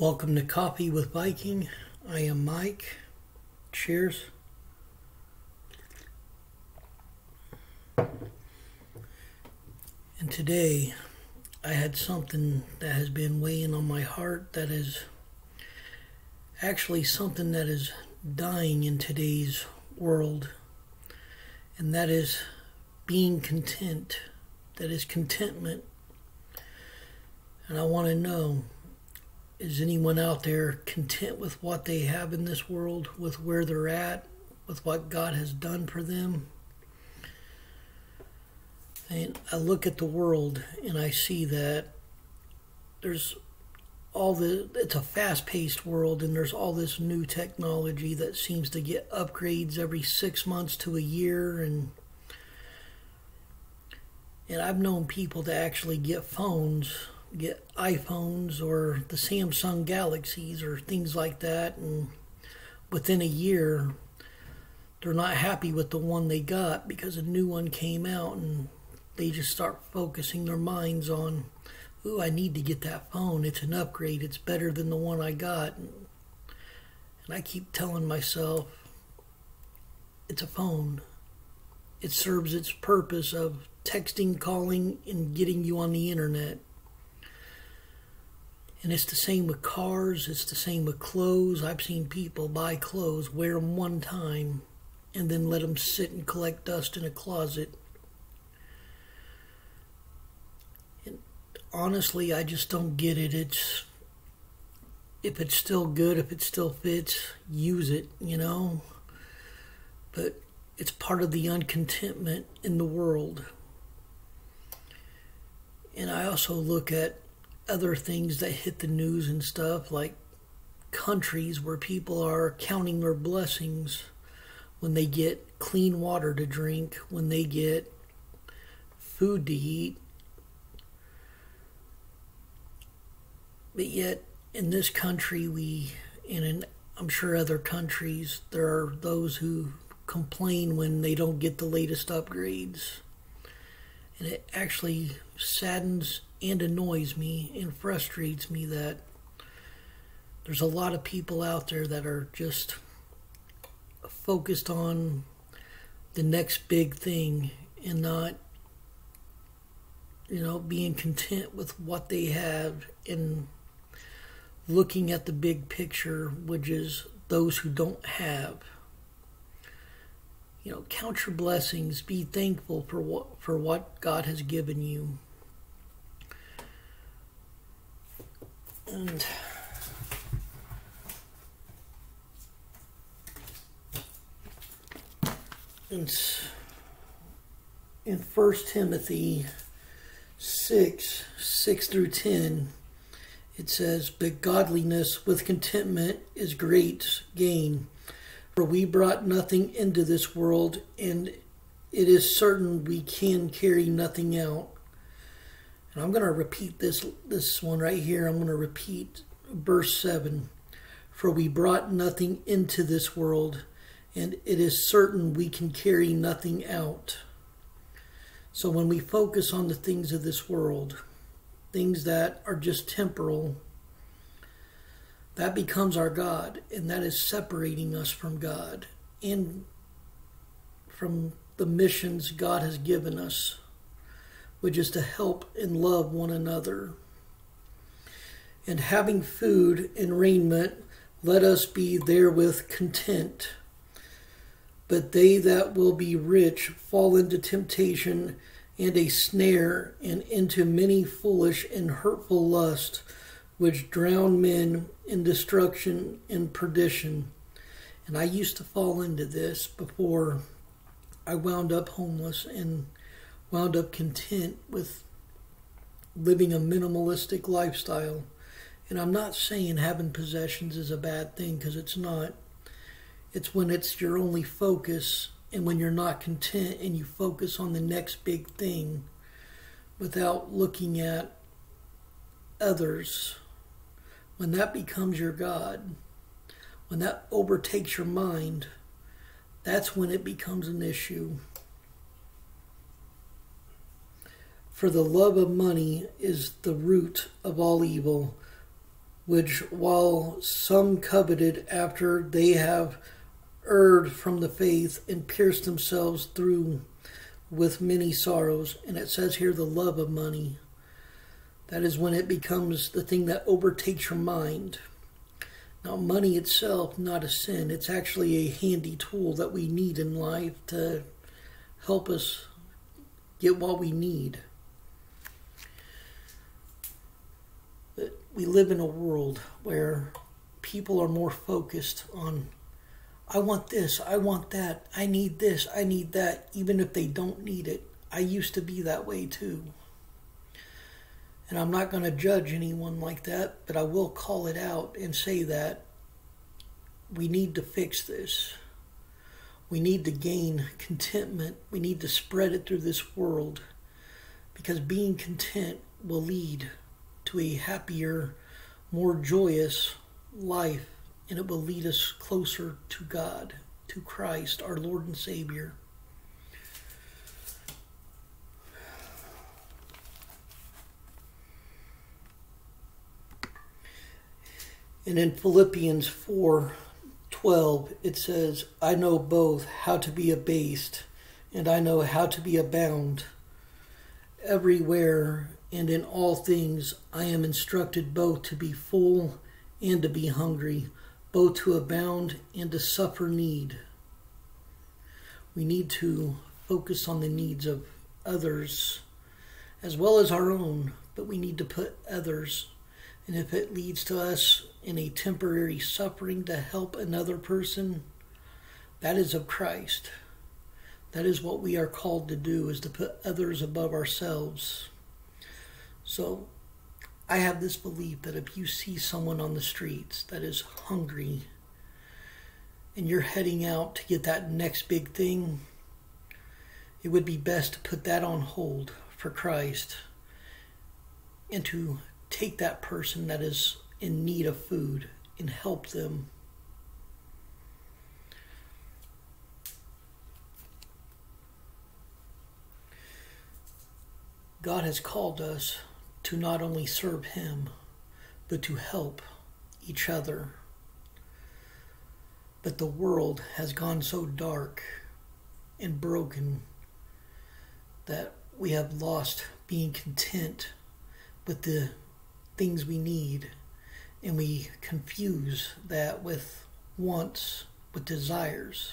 Welcome to Coffee with Viking. I am Mike. Cheers. And today I had something that has been weighing on my heart that is actually something that is dying in today's world. And that is being content. That is contentment. And I want to know is anyone out there content with what they have in this world, with where they're at, with what God has done for them? And I look at the world and I see that there's all the it's a fast-paced world and there's all this new technology that seems to get upgrades every 6 months to a year and and I've known people to actually get phones, get iPhones or the Samsung Galaxies or things like that and within a year they're not happy with the one they got because a new one came out and they just start focusing their minds on, ooh, I need to get that phone. It's an upgrade. It's better than the one I got. And I keep telling myself, it's a phone. It serves its purpose of texting, calling, and getting you on the internet. And it's the same with cars, it's the same with clothes. I've seen people buy clothes, wear them one time, and then let them sit and collect dust in a closet And honestly, I just don't get it. It's if it's still good, if it still fits, use it, you know. But it's part of the uncontentment in the world. And I also look at other things that hit the news and stuff, like countries where people are counting their blessings when they get clean water to drink, when they get food to eat, But yet, in this country, we, and in I'm sure other countries, there are those who complain when they don't get the latest upgrades. And it actually saddens and annoys me and frustrates me that there's a lot of people out there that are just focused on the next big thing and not you know being content with what they have and looking at the big picture, which is those who don't have. You know, count your blessings, be thankful for what for what God has given you. And in, in 1 Timothy 6, 6 through 10, it says, But godliness with contentment is great gain. For we brought nothing into this world, and it is certain we can carry nothing out. And I'm going to repeat this, this one right here. I'm going to repeat verse 7. For we brought nothing into this world, and it is certain we can carry nothing out. So when we focus on the things of this world, things that are just temporal, that becomes our God, and that is separating us from God and from the missions God has given us, which is to help and love one another. And having food and raiment, let us be therewith content. But they that will be rich fall into temptation and a snare, and into many foolish and hurtful lusts, which drown men in destruction and perdition. And I used to fall into this before I wound up homeless and wound up content with living a minimalistic lifestyle. And I'm not saying having possessions is a bad thing because it's not. It's when it's your only focus and when you're not content and you focus on the next big thing without looking at others, when that becomes your God, when that overtakes your mind, that's when it becomes an issue. For the love of money is the root of all evil, which while some coveted after they have erred from the faith and pierced themselves through with many sorrows. And it says here the love of money. That is when it becomes the thing that overtakes your mind. Now, money itself, not a sin. It's actually a handy tool that we need in life to help us get what we need. But we live in a world where people are more focused on I want this, I want that, I need this, I need that, even if they don't need it. I used to be that way too. And I'm not going to judge anyone like that, but I will call it out and say that we need to fix this. We need to gain contentment. We need to spread it through this world because being content will lead to a happier, more joyous life and it will lead us closer to God, to Christ, our Lord and Savior. And in Philippians 4 12, it says, I know both how to be abased and I know how to be abound. Everywhere and in all things I am instructed both to be full and to be hungry, both to abound and to suffer need. We need to focus on the needs of others as well as our own, but we need to put others. And if it leads to us in a temporary suffering to help another person, that is of Christ. That is what we are called to do, is to put others above ourselves. So I have this belief that if you see someone on the streets that is hungry and you're heading out to get that next big thing, it would be best to put that on hold for Christ and to take that person that is in need of food and help them. God has called us to not only serve Him, but to help each other. But the world has gone so dark and broken that we have lost being content with the things we need, and we confuse that with wants, with desires.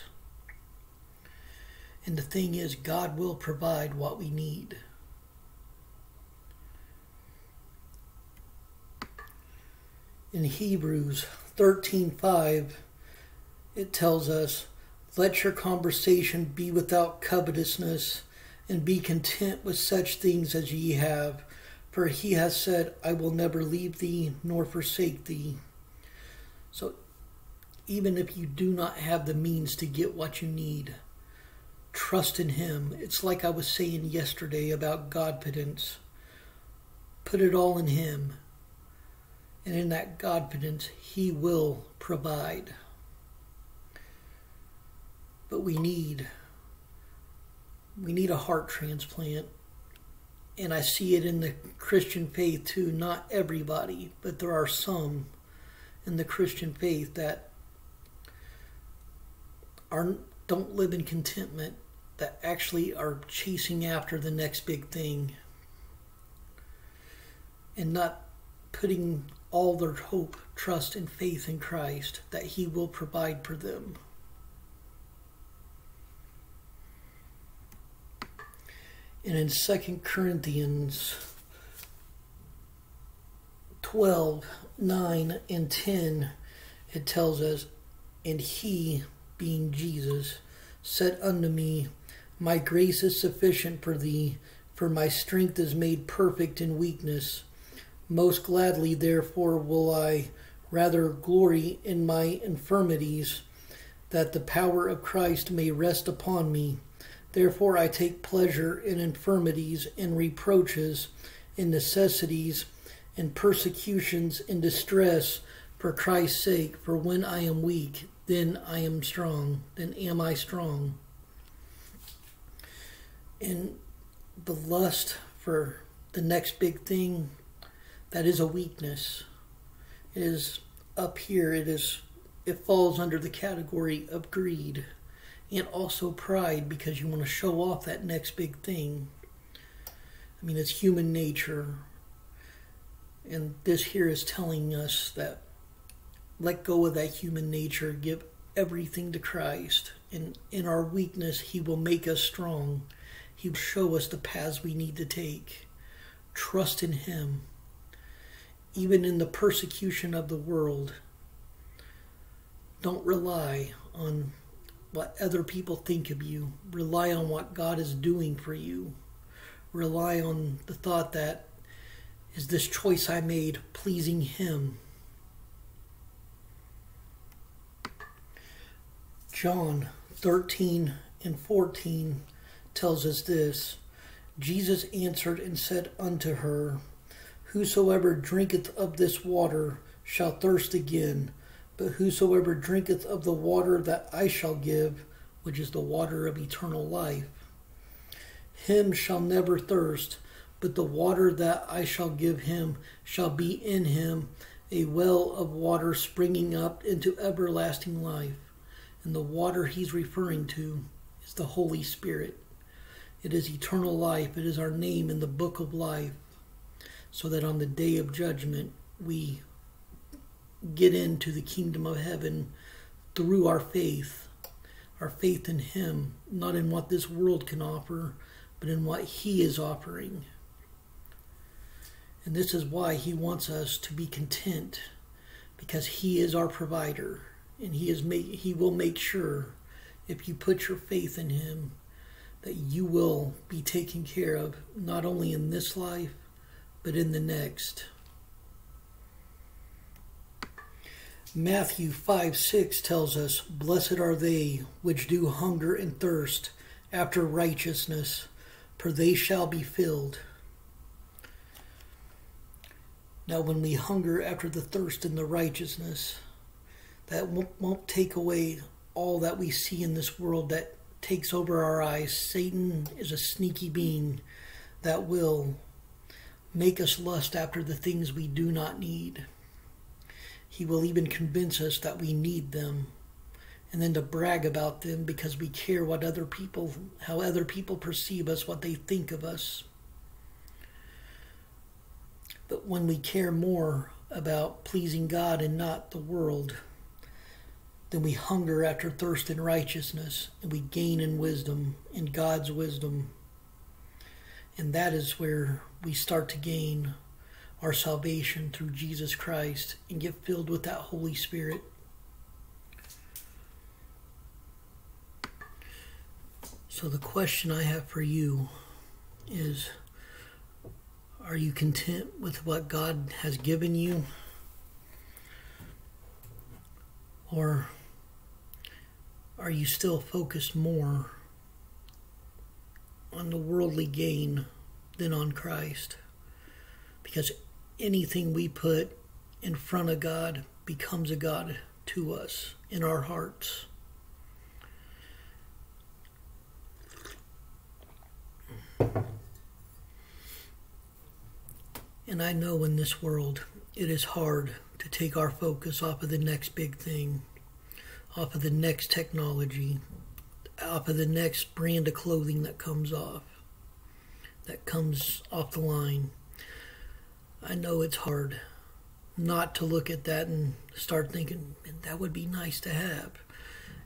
And the thing is, God will provide what we need. In Hebrews 13:5 it tells us let your conversation be without covetousness and be content with such things as ye have for he has said I will never leave thee nor forsake thee so even if you do not have the means to get what you need trust in him. It's like I was saying yesterday about godpotence put it all in him and in that confidence, He will provide. But we need we need a heart transplant. And I see it in the Christian faith too. Not everybody, but there are some in the Christian faith that are don't live in contentment, that actually are chasing after the next big thing and not putting all their hope, trust, and faith in Christ that He will provide for them. And in 2 Corinthians 12 9 and 10, it tells us, And He, being Jesus, said unto me, My grace is sufficient for thee, for my strength is made perfect in weakness. Most gladly, therefore, will I rather glory in my infirmities, that the power of Christ may rest upon me. Therefore, I take pleasure in infirmities, in reproaches, in necessities, in persecutions, in distress, for Christ's sake. For when I am weak, then I am strong. Then am I strong. And the lust for the next big thing that is a weakness. is up here. It is it falls under the category of greed and also pride because you want to show off that next big thing. I mean, it's human nature. And this here is telling us that let go of that human nature, give everything to Christ. And in our weakness, He will make us strong. He will show us the paths we need to take. Trust in Him. Even in the persecution of the world, don't rely on what other people think of you. Rely on what God is doing for you. Rely on the thought that is this choice I made pleasing Him? John 13 and 14 tells us this Jesus answered and said unto her, Whosoever drinketh of this water shall thirst again, but whosoever drinketh of the water that I shall give, which is the water of eternal life, him shall never thirst, but the water that I shall give him shall be in him a well of water springing up into everlasting life. And the water he's referring to is the Holy Spirit. It is eternal life. It is our name in the book of life. So that on the day of judgment, we get into the kingdom of heaven through our faith. Our faith in Him, not in what this world can offer, but in what He is offering. And this is why He wants us to be content, because He is our provider and he is make, he will make sure if you put your faith in him that you will be taken care of not only in this life but in the next Matthew 5 6 tells us, Blessed are they which do hunger and thirst after righteousness, for they shall be filled. Now, when we hunger after the thirst and the righteousness, that won't take away all that we see in this world that takes over our eyes. Satan is a sneaky being that will make us lust after the things we do not need. He will even convince us that we need them and then to brag about them because we care what other people how other people perceive us, what they think of us. But when we care more about pleasing God and not the world, then we hunger after thirst in righteousness, and we gain in wisdom, in God's wisdom. And that is where we start to gain our salvation through Jesus Christ and get filled with that Holy Spirit. So, the question I have for you is Are you content with what God has given you? Or are you still focused more on the worldly gain than on Christ? Because anything we put in front of God becomes a God to us in our hearts. And I know in this world it is hard to take our focus off of the next big thing off of the next technology, off of the next brand of clothing that comes off, that comes off the line. I know it's hard not to look at that and start thinking, that would be nice to have.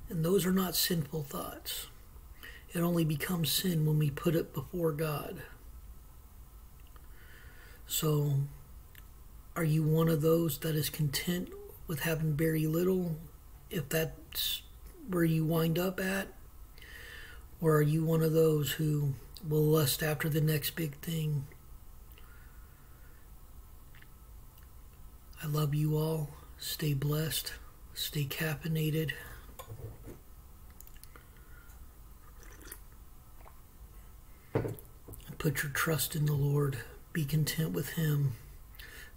And those are not sinful thoughts. It only becomes sin when we put it before God. So, are you one of those that is content with having very little if that's where you wind up at? Or are you one of those who will lust after the next big thing? I love you all. Stay blessed. Stay caffeinated. Put your trust in the Lord. Be content with Him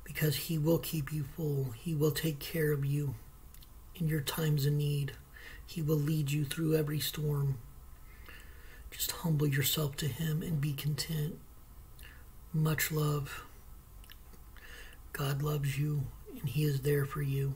because He will keep you full. He will take care of you in your times of need. He will lead you through every storm. Just humble yourself to Him and be content. Much love. God loves you, and He is there for you.